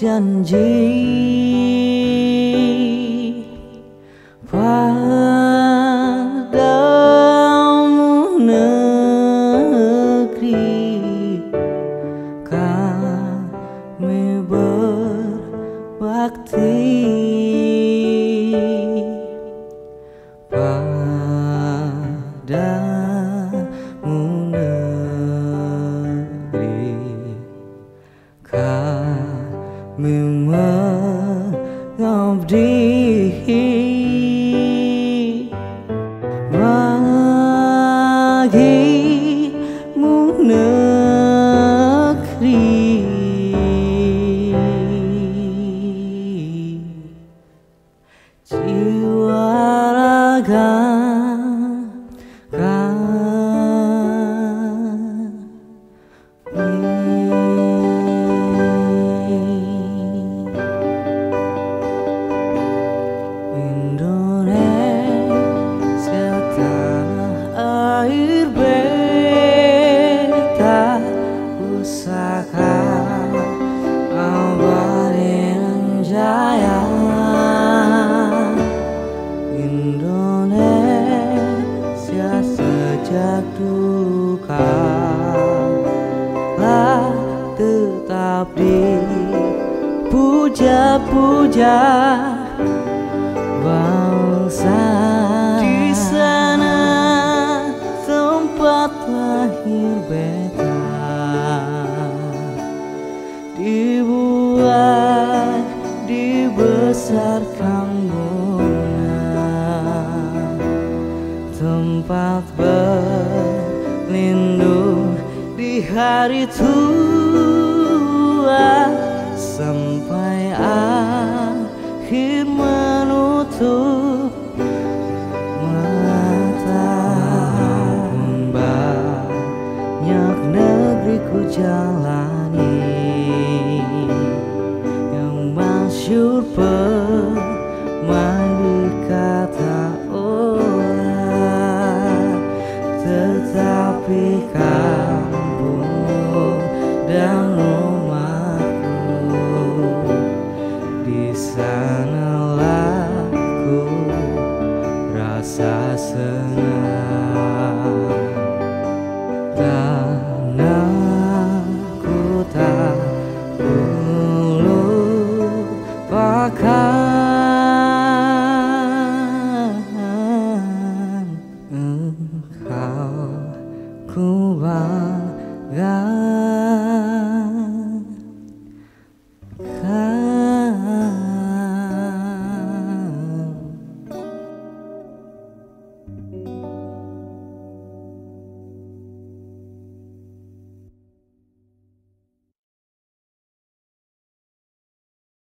chân gì và đau nước đi kami berbakti padamu negeri kami mengabdi bagimu negeri jiwa raga kala tetap dipuja-puja bangsa. Di sana tempat lahir beta. Dibuat dibesarkan bunga. Tempat berlindung di hari tua rasa senang. Tanahku tak lupakan engkau ku bangga